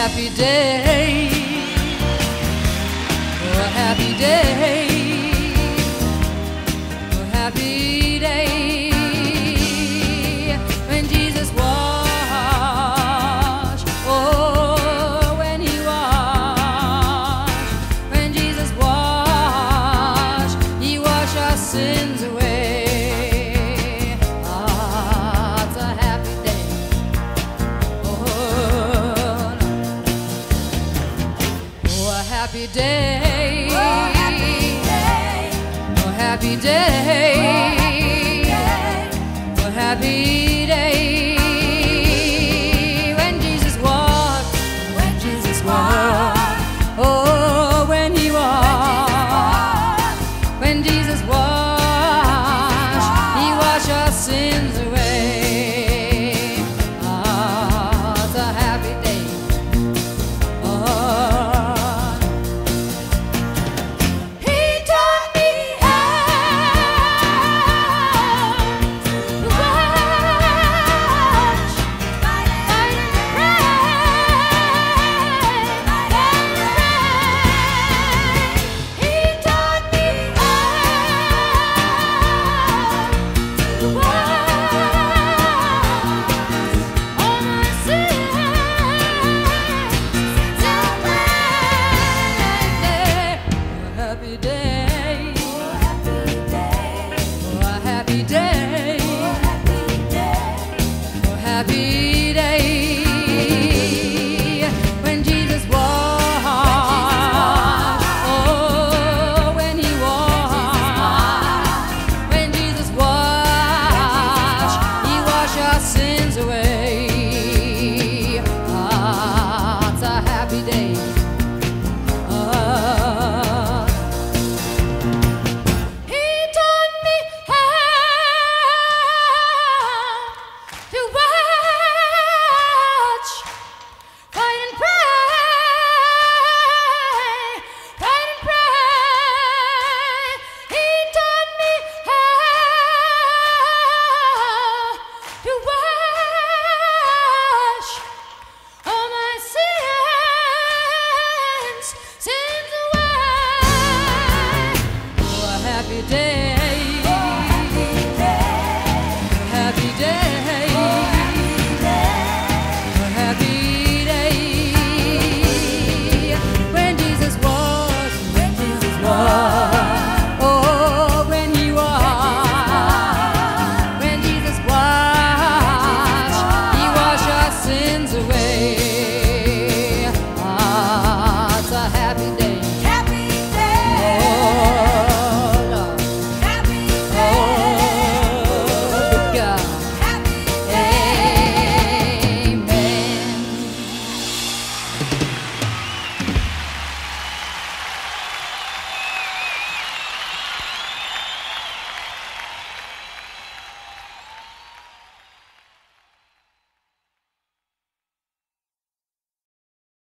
happy day. A happy day. A happy day. When Jesus washed. Oh, when he washed. When Jesus washed, he washed our sins. happy day. Oh, happy day. Oh, happy day. day.